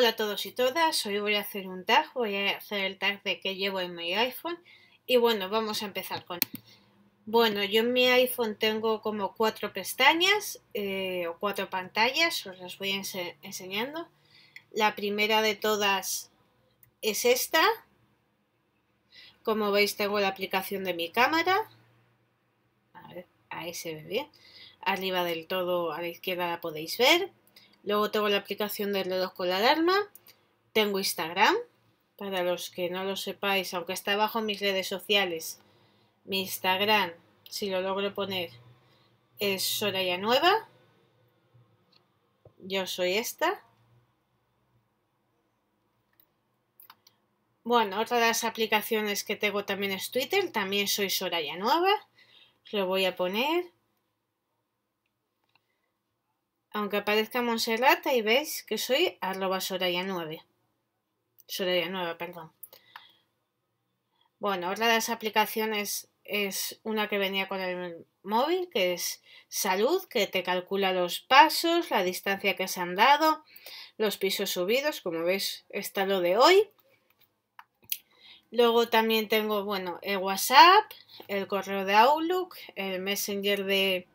Hola a todos y todas, hoy voy a hacer un tag, voy a hacer el tag de que llevo en mi iPhone y bueno, vamos a empezar con... Bueno, yo en mi iPhone tengo como cuatro pestañas eh, o cuatro pantallas, os las voy enseñando. La primera de todas es esta. Como veis tengo la aplicación de mi cámara. A ver, ahí se ve bien. Arriba del todo a la izquierda la podéis ver. Luego tengo la aplicación del reloj con la alarma. Tengo Instagram. Para los que no lo sepáis, aunque está abajo en mis redes sociales, mi Instagram, si lo logro poner, es Soraya Nueva. Yo soy esta. Bueno, otra de las aplicaciones que tengo también es Twitter. También soy Soraya Nueva. Lo voy a poner aunque aparezca Montserrat, ahí veis que soy arroba Soraya9. Soraya9, perdón. Bueno, otra de las aplicaciones es una que venía con el móvil, que es Salud, que te calcula los pasos, la distancia que se han dado, los pisos subidos, como veis está lo de hoy. Luego también tengo, bueno, el WhatsApp, el correo de Outlook, el Messenger de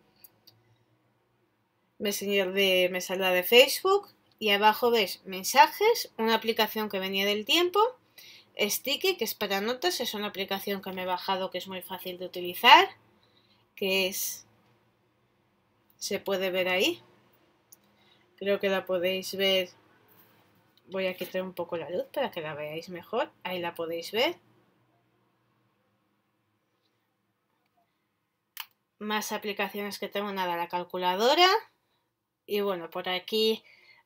Messenger de me salda de Facebook y abajo ves mensajes, una aplicación que venía del tiempo, Sticky, que es para notas, es una aplicación que me he bajado que es muy fácil de utilizar, que es se puede ver ahí. Creo que la podéis ver. Voy a quitar un poco la luz para que la veáis mejor. Ahí la podéis ver. Más aplicaciones que tengo, nada, la calculadora, y bueno, por aquí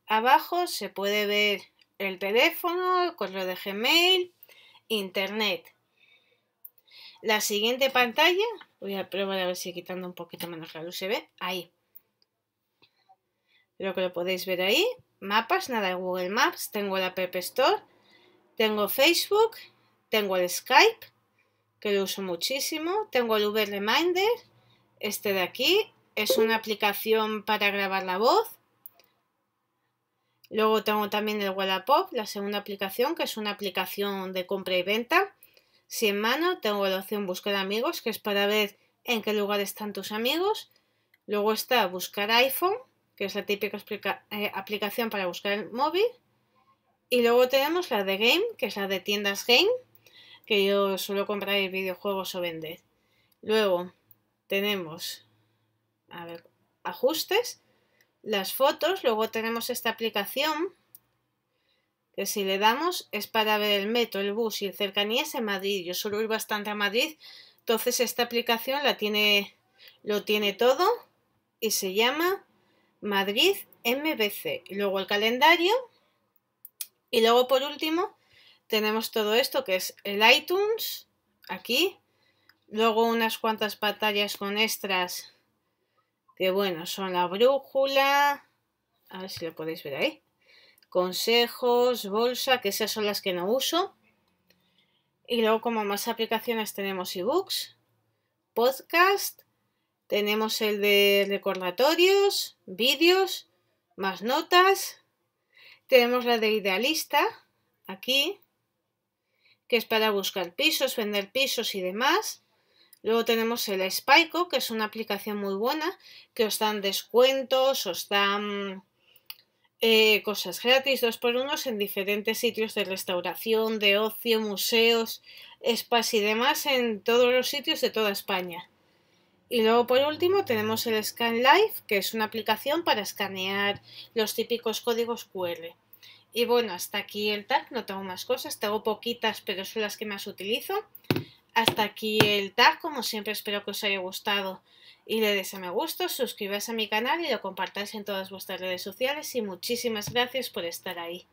abajo se puede ver el teléfono, el correo de Gmail, internet. La siguiente pantalla, voy a probar a ver si quitando un poquito menos la luz se ve, ahí. Creo que lo podéis ver ahí. Mapas, nada de Google Maps, tengo el App Store, tengo Facebook, tengo el Skype, que lo uso muchísimo, tengo el Uber Reminder, este de aquí, es una aplicación para grabar la voz. Luego tengo también el Wallapop, la segunda aplicación, que es una aplicación de compra y venta. Si en mano, tengo la opción Buscar amigos, que es para ver en qué lugar están tus amigos. Luego está Buscar iPhone, que es la típica eh, aplicación para buscar el móvil. Y luego tenemos la de Game, que es la de tiendas Game, que yo suelo comprar videojuegos o vender. Luego tenemos a ver, ajustes, las fotos, luego tenemos esta aplicación que si le damos es para ver el metro, el bus y el cercanías en Madrid. Yo suelo ir bastante a Madrid, entonces esta aplicación la tiene, lo tiene todo y se llama Madrid MBC. Luego el calendario y luego por último tenemos todo esto que es el iTunes aquí, luego unas cuantas pantallas con extras que bueno, son la brújula, a ver si lo podéis ver ahí, consejos, bolsa, que esas son las que no uso. Y luego como más aplicaciones tenemos ebooks, podcast, tenemos el de recordatorios, vídeos, más notas, tenemos la de idealista, aquí, que es para buscar pisos, vender pisos y demás. Luego tenemos el Spyco, que es una aplicación muy buena, que os dan descuentos, os dan eh, cosas gratis, dos por unos, en diferentes sitios de restauración, de ocio, museos, spas y demás, en todos los sitios de toda España. Y luego por último tenemos el Scan Life, que es una aplicación para escanear los típicos códigos QR. Y bueno, hasta aquí el tag, no tengo más cosas, tengo poquitas, pero son las que más utilizo. Hasta aquí el tag, como siempre espero que os haya gustado y le des a me gusta, suscribáis a mi canal y lo compartáis en todas vuestras redes sociales y muchísimas gracias por estar ahí.